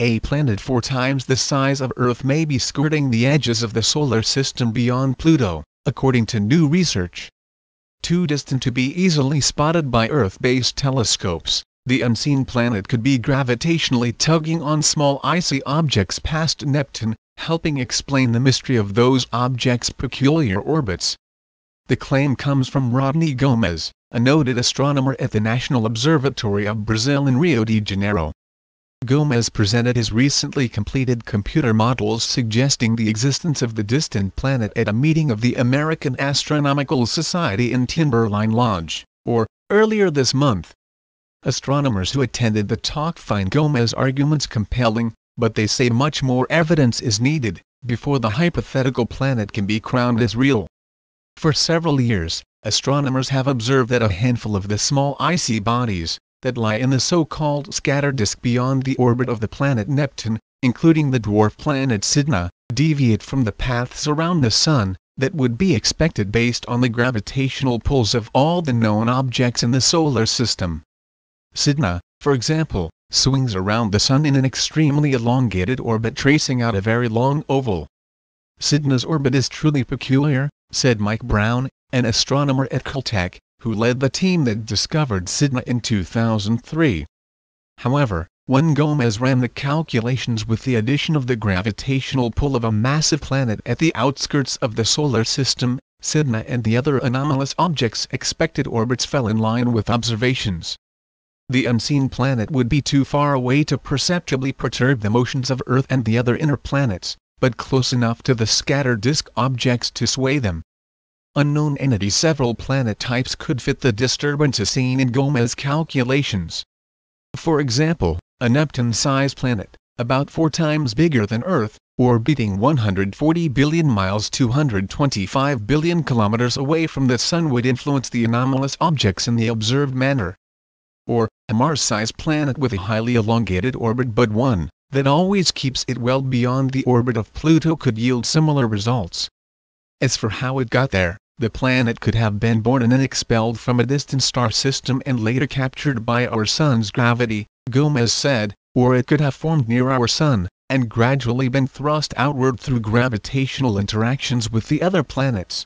a planet four times the size of Earth may be skirting the edges of the solar system beyond Pluto, according to new research. Too distant to be easily spotted by Earth-based telescopes, the unseen planet could be gravitationally tugging on small icy objects past Neptune, helping explain the mystery of those objects' peculiar orbits. The claim comes from Rodney Gomes, a noted astronomer at the National Observatory of Brazil in Rio de Janeiro. Gomes presented his recently completed computer models suggesting the existence of the distant planet at a meeting of the American Astronomical Society in Timberline Lodge, or, earlier this month. Astronomers who attended the talk find Gomes's arguments compelling, but they say much more evidence is needed, before the hypothetical planet can be crowned as real. For several years, astronomers have observed that a handful of the small icy bodies, that lie in the so-called scattered disk beyond the orbit of the planet Neptune, including the dwarf planet Sedna, deviate from the paths around the Sun, that would be expected based on the gravitational pulls of all the known objects in the solar system. Sedna, for example, swings around the Sun in an extremely elongated orbit tracing out a very long oval. Sedna's orbit is truly peculiar, said Mike Brown, an astronomer at Caltech, who led the team that discovered Sedna in 2003. However, when Gomes ran the calculations with the addition of the gravitational pull of a massive planet at the outskirts of the solar system, Sedna and the other anomalous objects' expected orbits fell in line with observations. The unseen planet would be too far away to perceptibly perturb the motions of Earth and the other inner planets, but close enough to the scattered disk objects to sway them unknown entity several planet types could fit the disturbances seen in Gomes' calculations. For example, a Neptune-sized planet, about four times bigger than Earth, orbiting 140 billion miles 225 billion kilometers away from the Sun would influence the anomalous objects in the observed manner. Or, a Mars-sized planet with a highly elongated orbit but one, that always keeps it well beyond the orbit of Pluto could yield similar results. As for how it got there, the planet could have been born and then expelled from a distant star system and later captured by our Sun's gravity, Gomes said, or it could have formed near our Sun, and gradually been thrust outward through gravitational interactions with the other planets.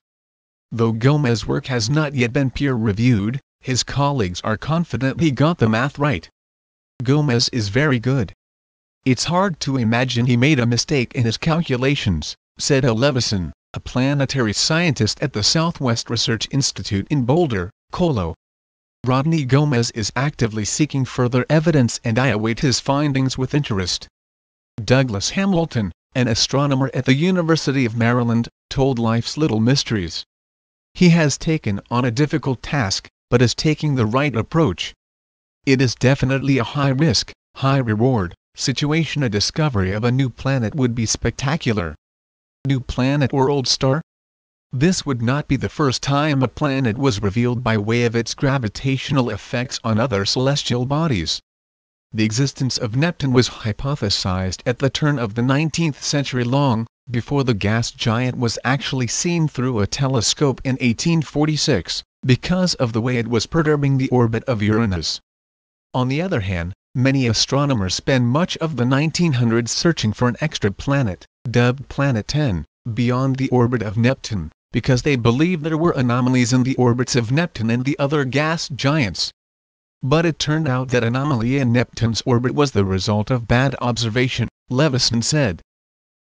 Though Gomes's work has not yet been peer-reviewed, his colleagues are confident he got the math right. Gomes is very good. It's hard to imagine he made a mistake in his calculations, said A. A planetary scientist at the Southwest Research Institute in Boulder, Colo. Rodney Gomes is actively seeking further evidence and I await his findings with interest. Douglas Hamilton, an astronomer at the University of Maryland, told Life's Little Mysteries. He has taken on a difficult task, but is taking the right approach. It is definitely a high risk, high reward situation. A discovery of a new planet would be spectacular new planet or old star? This would not be the first time a planet was revealed by way of its gravitational effects on other celestial bodies. The existence of Neptune was hypothesized at the turn of the 19th century long, before the gas giant was actually seen through a telescope in 1846, because of the way it was perturbing the orbit of Uranus. On the other hand, many astronomers spend much of the 1900s searching for an extra planet, dubbed Planet 10, beyond the orbit of Neptune, because they believed there were anomalies in the orbits of Neptune and the other gas giants. But it turned out that anomaly in Neptune's orbit was the result of bad observation, Levison said.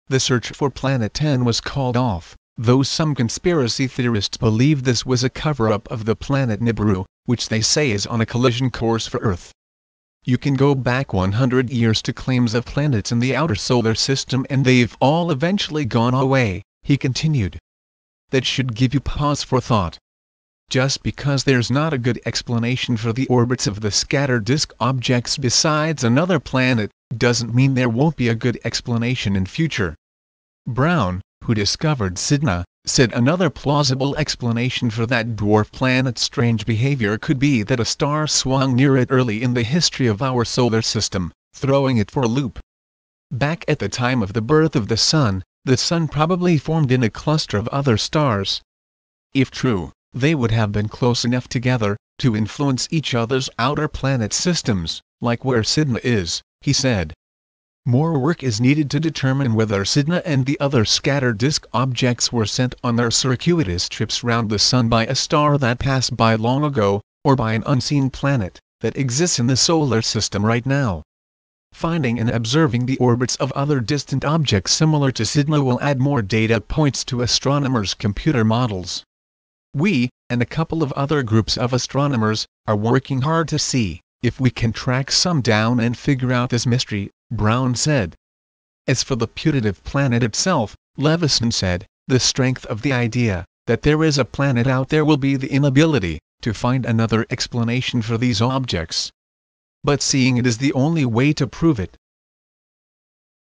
The search for Planet 10 was called off, though some conspiracy theorists believe this was a cover-up of the planet Nibiru, which they say is on a collision course for Earth. You can go back 100 years to claims of planets in the outer solar system and they've all eventually gone away, he continued. That should give you pause for thought. Just because there's not a good explanation for the orbits of the scattered disk objects besides another planet, doesn't mean there won't be a good explanation in future. Brown, who discovered Sedna, said another plausible explanation for that dwarf planet's strange behavior could be that a star swung near it early in the history of our solar system, throwing it for a loop. Back at the time of the birth of the Sun, the Sun probably formed in a cluster of other stars. If true, they would have been close enough together, to influence each other's outer planet systems, like where Sedna is, he said. More work is needed to determine whether Sedna and the other scattered disk objects were sent on their circuitous trips round the Sun by a star that passed by long ago, or by an unseen planet that exists in the solar system right now. Finding and observing the orbits of other distant objects similar to Sedna will add more data points to astronomers' computer models. We, and a couple of other groups of astronomers, are working hard to see if we can track some down and figure out this mystery, Brown said. As for the putative planet itself, Levison said, the strength of the idea that there is a planet out there will be the inability to find another explanation for these objects. But seeing it is the only way to prove it,